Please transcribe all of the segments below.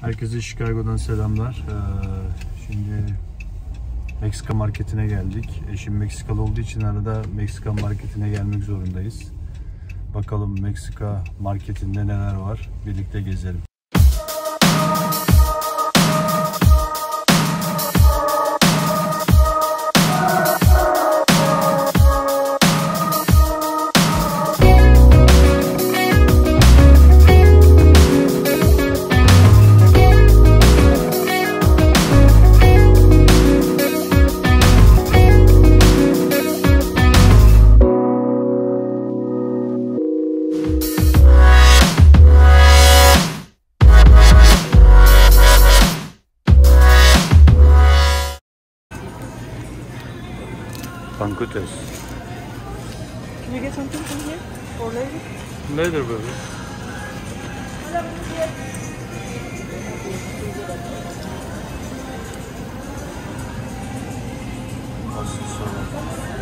Herkese Chicago'dan selamlar. Ee, şimdi Meksika marketine geldik. Eşim Meksikalı olduğu için arada Meksika marketine gelmek zorundayız. Bakalım Meksika marketinde neler var. Birlikte gezelim. Pankutes. Can you get something from here for later? Nedir böyle? Asıl sonra.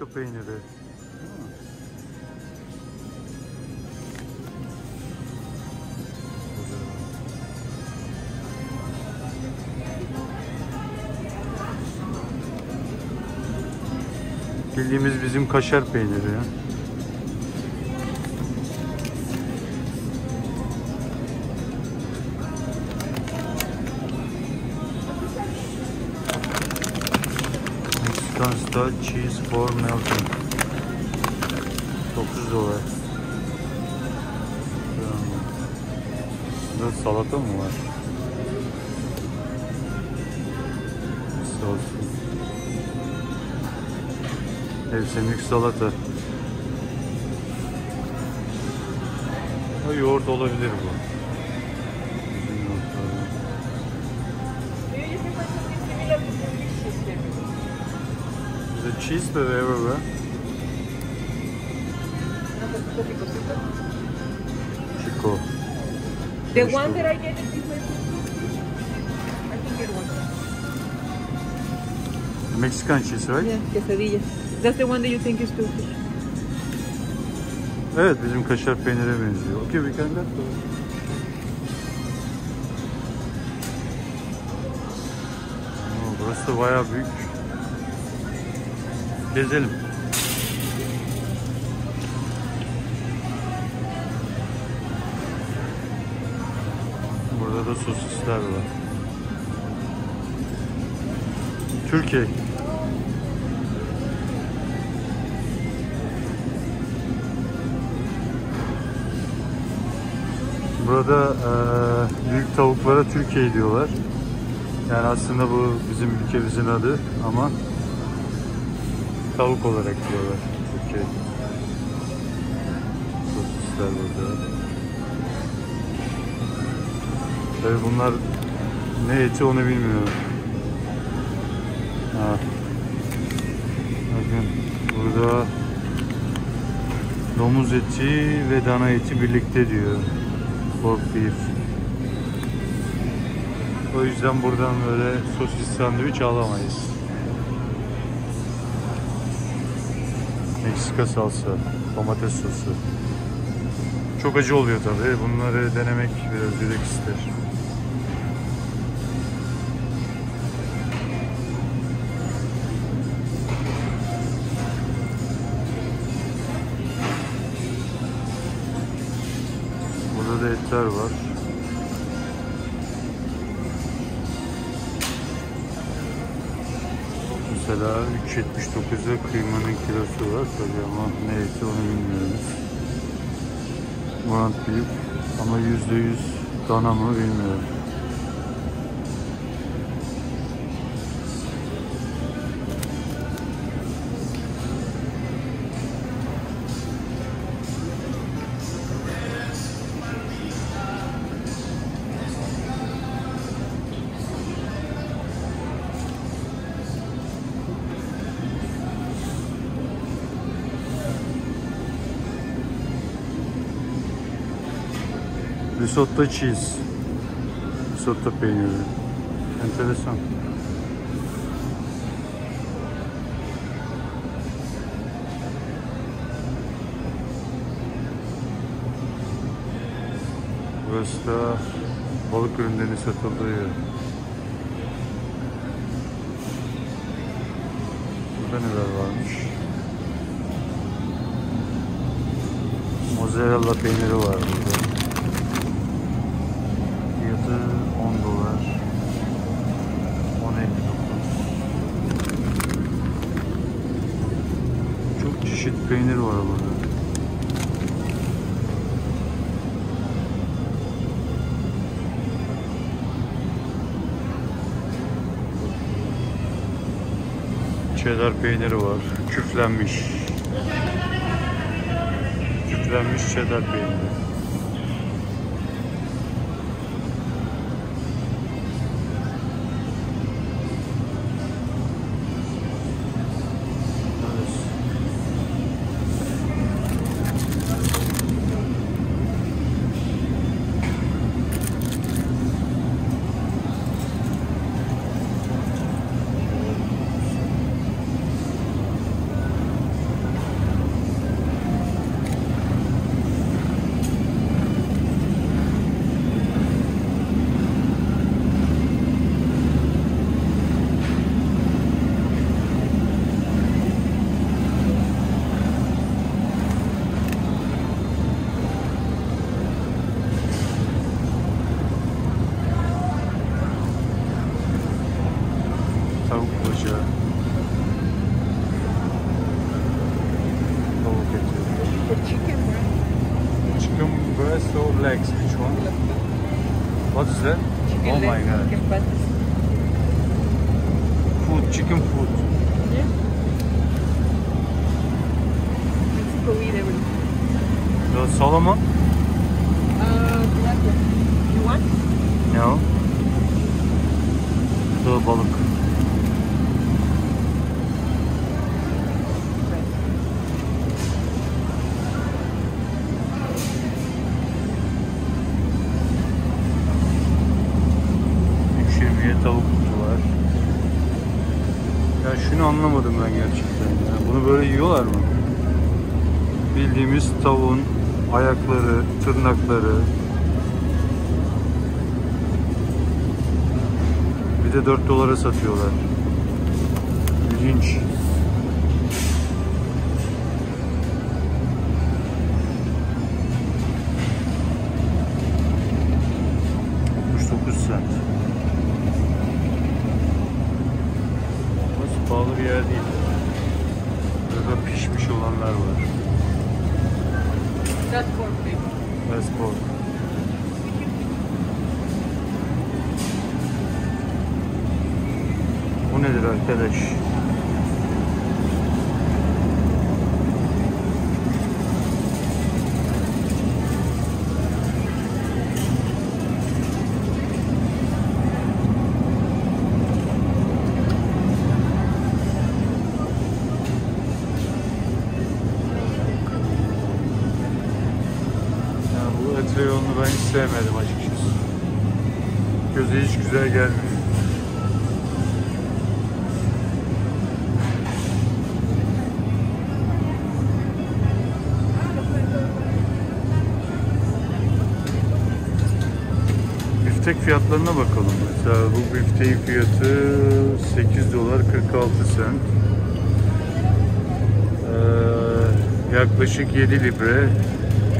Meksika peyniri. Bildiğimiz bizim kaşar peyniri ya. Style cheese for melting. 9 dolar. Burada salata mı var? Sos. Mevsimlik salata. Ha, yoğurt olabilir bu. Cheese de everywhere. Chico. The one that I get is. I can get one. Mexican cheese, right? Yeah, quesadilla. That's the one that you think is Turkish. Evet, bizim kaşar peynire benziyor. Okay, we can get. Oo, Burası bayağı büyük. Gezelim. Burada da sosisler var. Türkiye. Burada eee, büyük tavuklara Türkiye diyorlar. Yani aslında bu bizim ülkemizin adı ama tavuk olarak diyorlar Türkiye. Sosisler burada. Tabii bunlar ne eti onu bilmiyorum. Ha. Bakın burada domuz eti ve dana eti birlikte diyor. Pork beef. O yüzden buradan böyle sosis sandviç alamayız. Meksika salsa, domates sosu. Çok acı oluyor tabii. Bunları denemek biraz yürek ister. Burada da etler var. 3.79'da kıymanın kilosu var tabii ama ne eti onu bilmiyoruz. Morant beef ama %100 dana mı bilmiyorum. Risotto cheese. Risotto peyniri. Enteresan. Burası da balık ürünlerinin satıldığı yer. Burada neler varmış? Mozzarella peyniri var burada. Fiyatı 10 dolar. 10.59. Çok çeşit peynir var burada. Cheddar peyniri var. Küflenmiş. Küflenmiş cheddar peyniri. The Solomon? Uh. You want? No. The balık. Müşeviye tavuk butu var. Ya şunu anlamadım ben gerçekten. Ya. Bunu böyle yiyorlar mı? Bildiğimiz tavuğun ayakları, tırnakları, Bir de 4 dolara satıyorlar. İlginç. Et reyonunu ben hiç sevmedim açıkçası. Göze hiç güzel gelmiyor. Biftek fiyatlarına bakalım. Mesela bu bifteğin fiyatı 8 dolar 46 sent. Ee, yaklaşık 7 libre.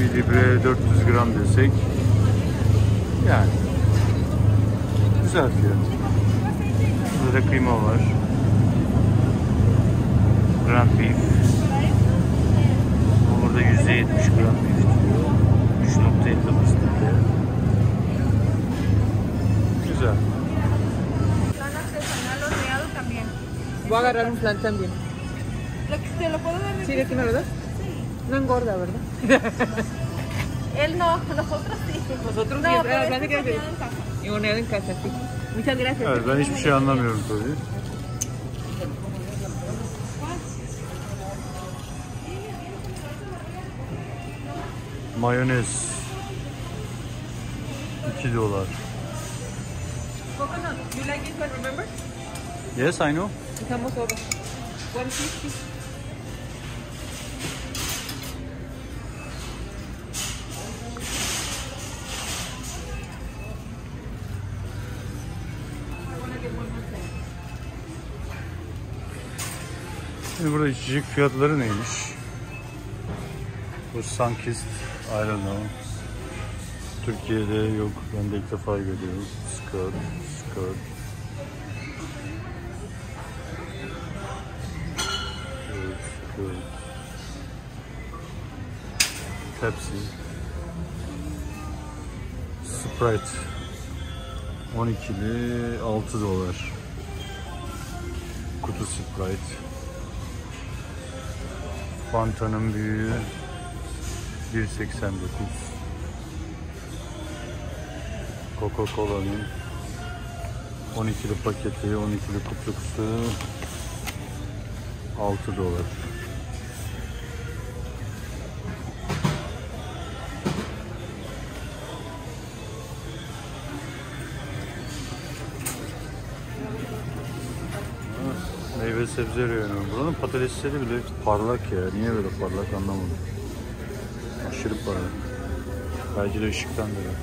1 libre 400 gram desek. Yani güzel fiyat. Burada kıyma var. Grand beef. Burada %70 gram beef diyor. 3.59 TL. Güzel. Voy a agarrar un flan también. Te lo puedo dar. Sí, de aquí me lo das. No engorda, ¿verdad? Él no, nosotros sí. Nosotros no, sí, pero plan de que- es horneado en casa. Y horneado en casa, sí. Muchas gracias. Evet ben hiçbir şey anlamıyorum tabii. Mayonez 2 dolar. Coconut. You like one, remember? Yes, I know. Estamos over. 150. Şimdi burada içecek fiyatları neymiş? Bu Sunkist, I don't know. Türkiye'de yok. Ben de ilk defa görüyorum. Skirt, skirt. Pepsi. Sprite. 12'li 6 dolar. Kutu Sprite. Fanta'nın büyüğü 1.89 Coca-Cola'nın 12'li paketi, 12'li kutusu 6 dolar. Meyve sebze reyonu. Buranın patatesleri bile parlak ya. Niye böyle parlak anlamadım. Aşırı parlak. Belki de ışıktan dolayı.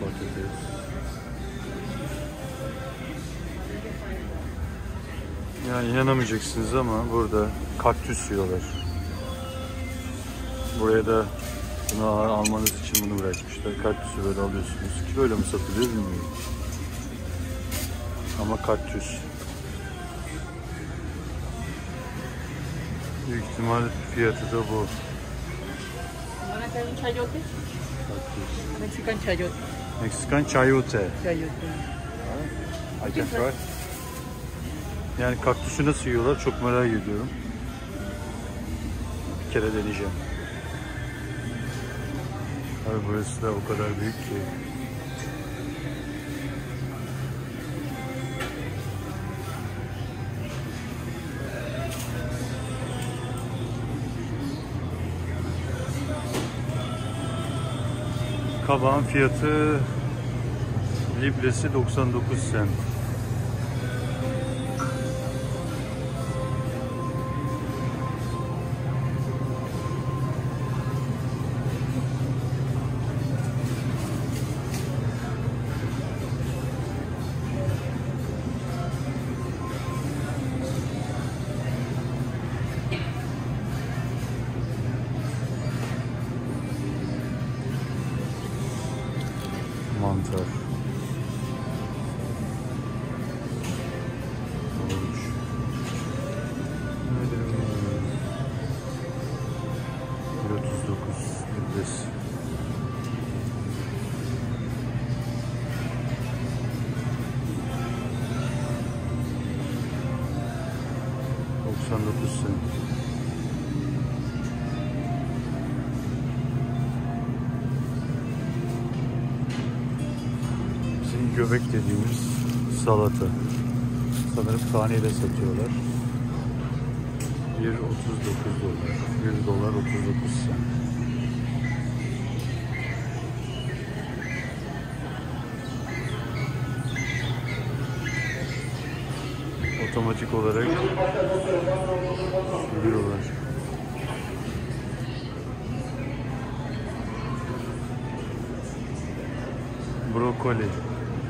Patates. Yani inanamayacaksınız ama burada kaktüs yiyorlar. Buraya da bunu al- almanız için bunu bırakmışlar. Kaktüsü böyle alıyorsunuz. Ki böyle mi satılıyor bilmiyorum. Ama kaktüs. Büyük ihtimal fiyatı da bu. ¿Van a hacer un chayote? Kaktüs. Mexican chayote. Meksikan chayote. Chayote. I can try. Yani kaktüsü nasıl yiyorlar çok merak ediyorum. Bir kere deneyeceğim. Abi burası da o kadar büyük ki. Kabağın fiyatı libresi 99 cent. Cent. Bizim göbek dediğimiz salata. Sanırım taneyle satıyorlar. 1.39 dolar. 1 dolar 39 cent. Otomatik olarak sürüyorlar. Brokoli.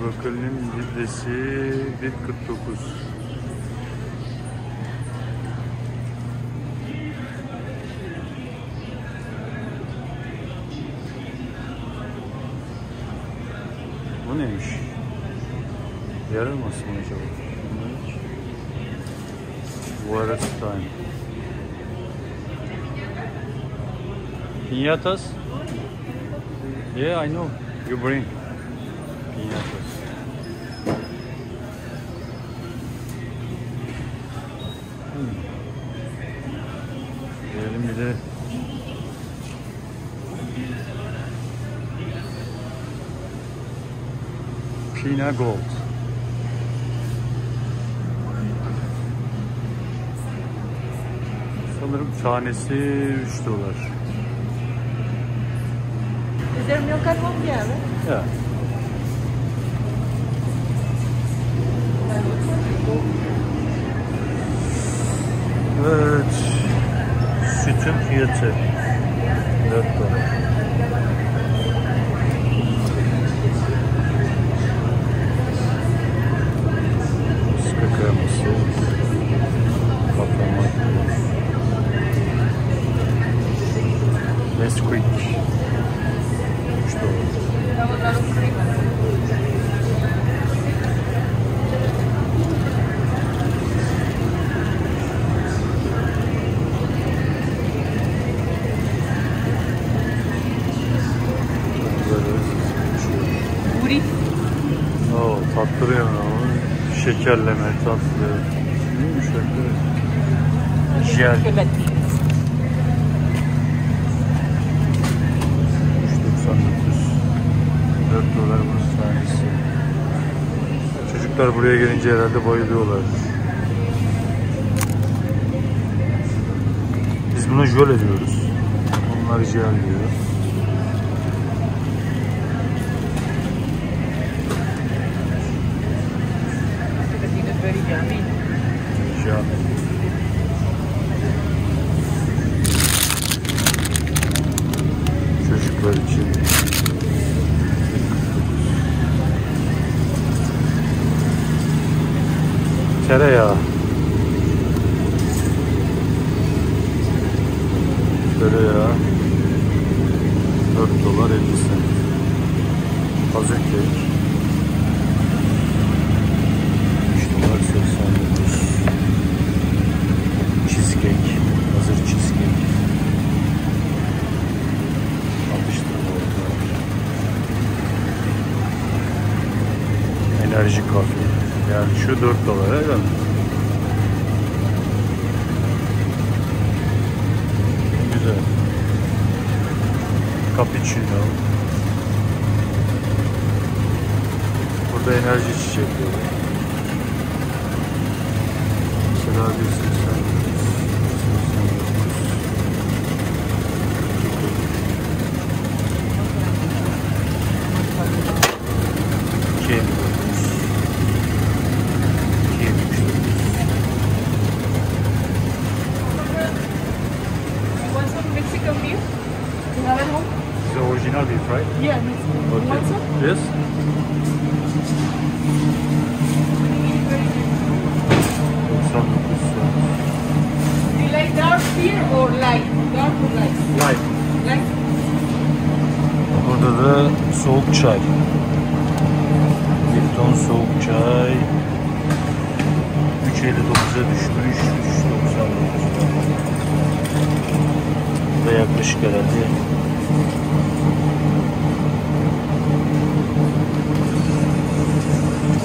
Brokolinin libresi 1.49. Bu neymiş? Yarılmasın acaba? Arası time. Piñatas? Yeah, I know. You bring. Piñatas. Hmm. Diyelim bir de Pina Gold. Tanesi 3 dolar. Terminó carbón ya, ¿ves? Ya. Evet. Sütün fiyatı. 4 dolar. Tattırıyor ama. Şekerleme, tatlı. Neymiş arkadaş? Jel. 3.99 4 dolar bunun tanesi. Çocuklar buraya gelince herhalde bayılıyorlar. Biz buna jöle diyoruz. Onlar jel diyor. It's very yummy. Jel. Çocuklar için. Tereyağı. Tereyağı. 4 dolar 50 cent. Hazır kek. 3 dolar 89. Cheesecake. Hazır cheesecake. Atıştırma orada. Enerji kahve. Yani şu 4 dolara mi? Güzel. Cappuccino. Burada enerji içecekleri. Mesela You want some Mexican beef? You have at home? The original beef, right? Yeah, Mexican. You want some? Yes. 99 Do you like dark beer or light? Dark or light? Light. Light. Burada da soğuk çay. Lipton soğuk çay. 3.59'a düşmüş. 3.99. Ve herhalde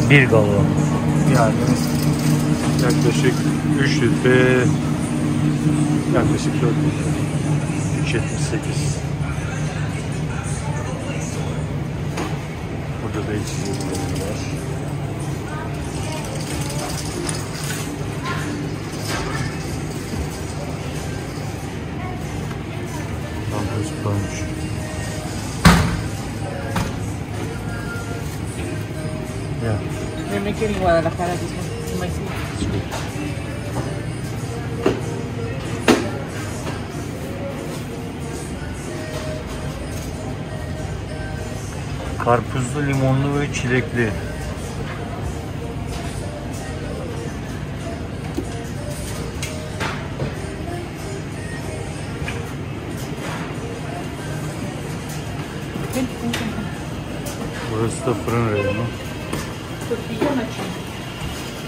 bir galon. Yani yaklaşık 3 litre yaklaşık 4 litre. 3.78. Burada da içecekleri Punch. Yeah, They make it in Guadalajara, this one. You might see. it's good. Karpuzlu, limonlu ve çilekli. Burası da fırın reyonu.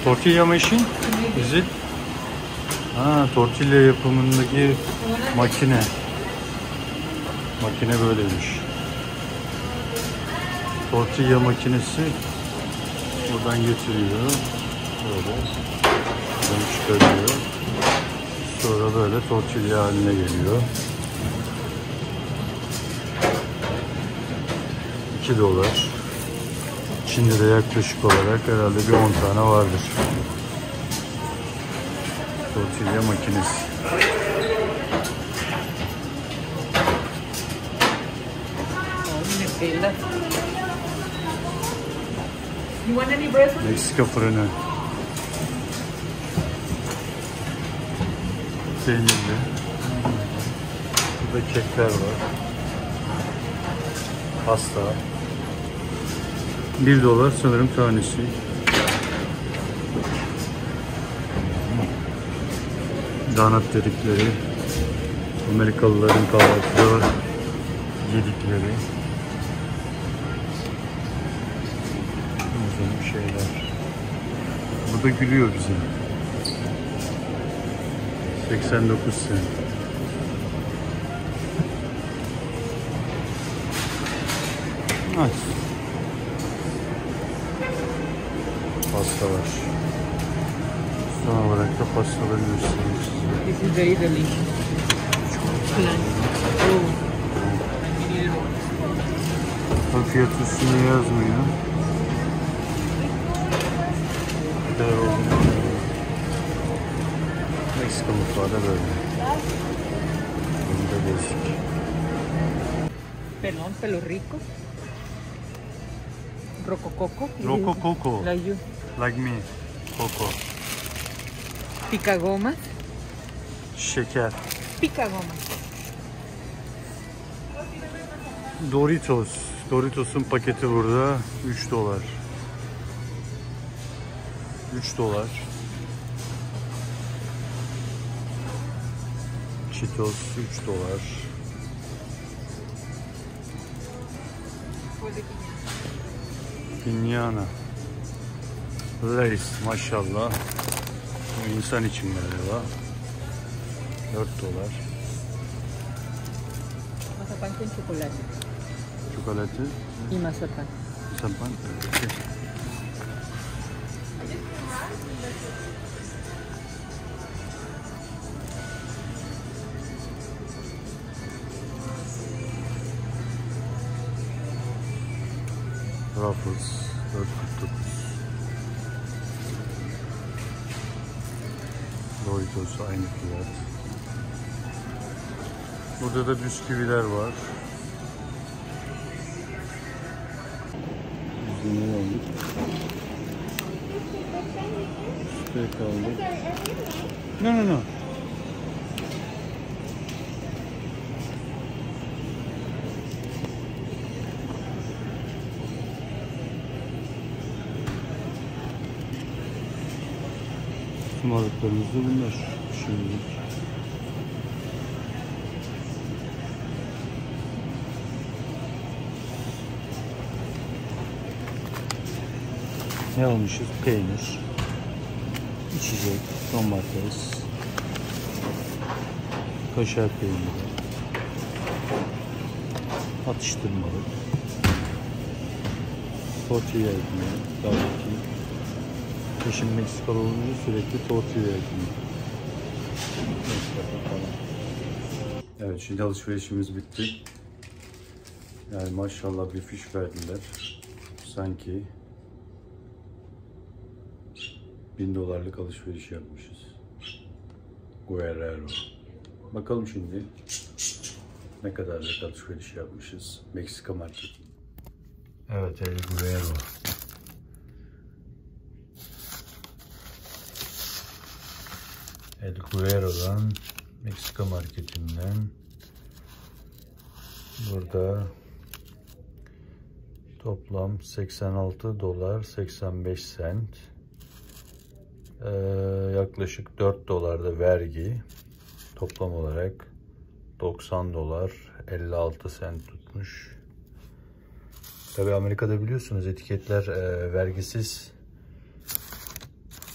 Tortilla machine. Is it? Ha, tortilla yapımındaki makine. Makine böyleymiş. Tortilla makinesi buradan getiriyor. Böyle. Buradan çıkarıyor. Sonra böyle tortilla haline geliyor. 2 dolar. Şimdi de yaklaşık olarak herhalde bir 10 tane vardır. Tortilla makinesi. Meksika fırını. Peynirli. Burada kekler var. Pasta. 1 dolar sanırım tanesi. Donut dedikleri. Amerikalıların kahvaltıda yedikleri. Güzel şeyler. Bu da gülüyor bize. 89 sen. Nice. Pasta var. Son olarak da pastaları göstereyim size. This is very delicious. Tam fiyat üstünde yazmıyor. Kadar olduğunu. Meksika mutfağı da böyle. Bunda değişik. Pelón, pelo rico. Rocococo. Rocococo. Like you. Like me. Coco. Picagomas. Şeker. Picagomas. Doritos. Doritos'un paketi burada 3 dolar. 3 dolar. Cheetos 3 dolar. Pinyana. Lays maşallah. Bu insan için galiba. 4 dolar. Mazapán con chocolate. Çikolatı. Y mazapán. Sapan. Peki. Ruffles 4.49 Doritos aynı fiyat. Burada da bisküviler var. Ne aldık? Steak aldık. No no no. Sumalıklarımız da bunlar şimdilik. Ne almışız? Peynir, içecek, domates, kaşar peyniri, atıştırmalık, tortilla ekmeği, ki. Eşim Meksikalı olunca sürekli tortilla falan. Evet şimdi alışverişimiz bitti. Yani maşallah bir fiş verdiler. Sanki 1000 dolarlık alışveriş yapmışız. Guerrero. Bakalım şimdi ne kadarlık alışveriş yapmışız Meksika market. Evet El Guerrero. El Guerrero'dan Meksika marketinden. Burada toplam 86 dolar 85 sent. Ee, yaklaşık 4 dolar da vergi. Toplam olarak 90 dolar 56 sent tutmuş. Tabi Amerika'da biliyorsunuz etiketler e, vergisiz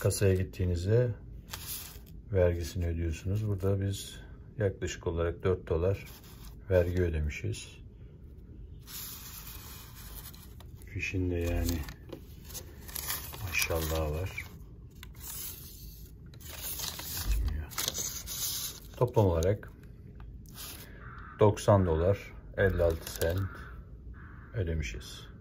kasaya gittiğinizde vergisini ödüyorsunuz. Burada biz yaklaşık olarak 4 dolar vergi ödemişiz. Fişinde yani maşallah var. Toplam olarak 90 dolar 56 sent ödemişiz.